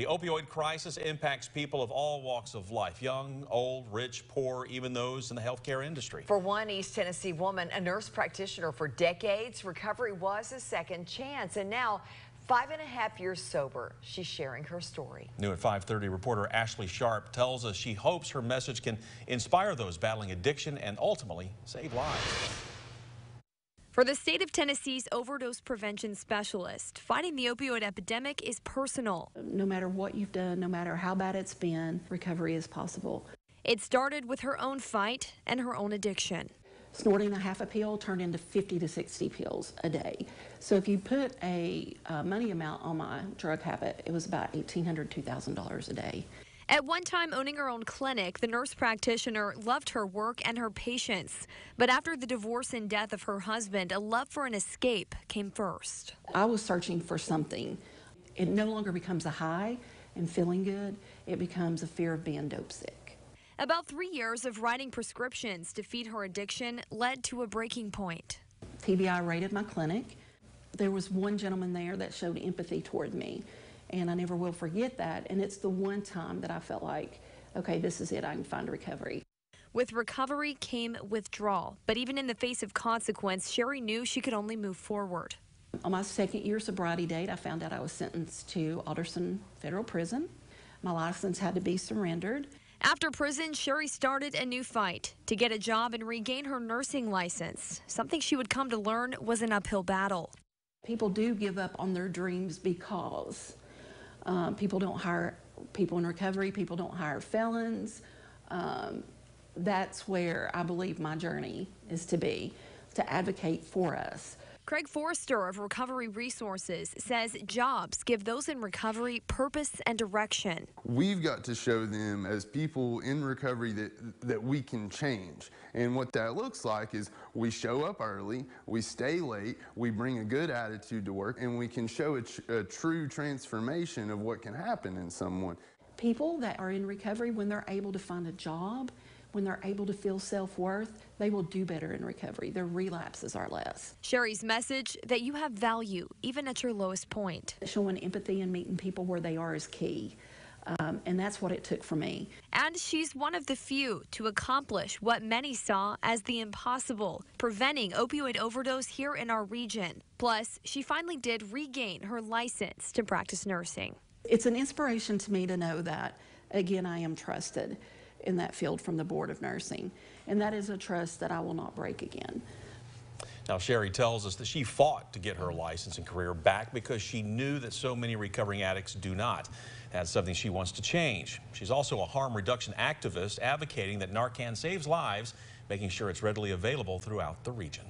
The opioid crisis impacts people of all walks of life young, old, rich, poor, even those in the healthcare industry. For one East Tennessee woman, a nurse practitioner for decades, recovery was a second chance. And now, five and a half years sober, she's sharing her story. New at 530, reporter Ashley Sharp tells us she hopes her message can inspire those battling addiction and ultimately save lives. For the state of Tennessee's overdose prevention specialist, fighting the opioid epidemic is personal. No matter what you've done, no matter how bad it's been, recovery is possible. It started with her own fight and her own addiction. Snorting a half a pill turned into 50 to 60 pills a day. So if you put a uh, money amount on my drug habit, it was about $1,800, $2,000 a day. At one time owning her own clinic, the nurse practitioner loved her work and her patients. But after the divorce and death of her husband, a love for an escape came first. I was searching for something. It no longer becomes a high and feeling good, it becomes a fear of being dope sick. About three years of writing prescriptions to feed her addiction led to a breaking point. TBI raided my clinic. There was one gentleman there that showed empathy toward me and I never will forget that. And it's the one time that I felt like, okay, this is it, I can find recovery. With recovery came withdrawal, but even in the face of consequence, Sherry knew she could only move forward. On my second year sobriety date, I found out I was sentenced to Alderson Federal Prison. My license had to be surrendered. After prison, Sherry started a new fight to get a job and regain her nursing license, something she would come to learn was an uphill battle. People do give up on their dreams because um, people don't hire people in recovery. People don't hire felons. Um, that's where I believe my journey is to be, to advocate for us. Craig Forrester of Recovery Resources says jobs give those in recovery purpose and direction. We've got to show them as people in recovery that, that we can change. And what that looks like is we show up early, we stay late, we bring a good attitude to work, and we can show a, tr a true transformation of what can happen in someone. People that are in recovery, when they're able to find a job, when they're able to feel self worth, they will do better in recovery. Their relapses are less. Sherry's message that you have value even at your lowest point. Showing empathy and meeting people where they are is key. Um, and that's what it took for me. And she's one of the few to accomplish what many saw as the impossible, preventing opioid overdose here in our region. Plus, she finally did regain her license to practice nursing. It's an inspiration to me to know that, again, I am trusted in that field from the Board of Nursing. And that is a trust that I will not break again. Now, Sherry tells us that she fought to get her license and career back because she knew that so many recovering addicts do not. That's something she wants to change. She's also a harm reduction activist advocating that Narcan saves lives, making sure it's readily available throughout the region.